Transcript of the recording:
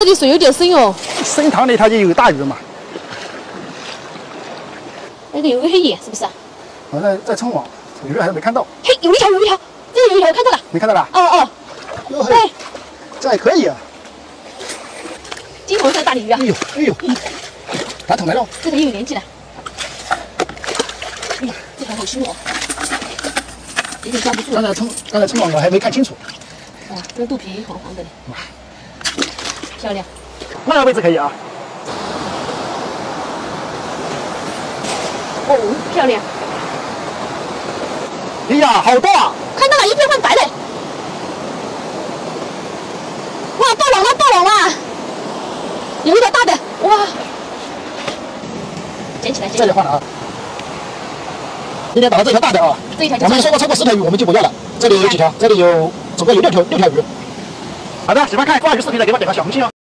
这里水有点深哦。深塘里它就有大鱼嘛。那个有个黑眼，是不是啊？我在在冲网，鱼还是没看到。嘿，有一条，有一条，这里有一条，看到了。没看到了？哦哦。哟嘿，这还可以啊。金黄色大鲤鱼啊！哎呦哎呦，拿桶来了。这条又有年纪了。哎呀，这条好凶哦，有点抓不住。刚才冲刚才冲网我还没看清楚。哇，这个肚皮黄黄的嘞。哇，漂亮。那个位置可以啊。哦，漂亮。哎呀，好大！看到了，一片泛白嘞。哇，爆网了，爆网了！有一条大的，哇！捡起来，这里换了啊。今天打到这条大的啊。这一条。我们说过超过十条鱼我们就不要了。这里有几条？这里有总共有六条六条鱼。好的，喜欢看挂鱼视频的给我点个小红心哦。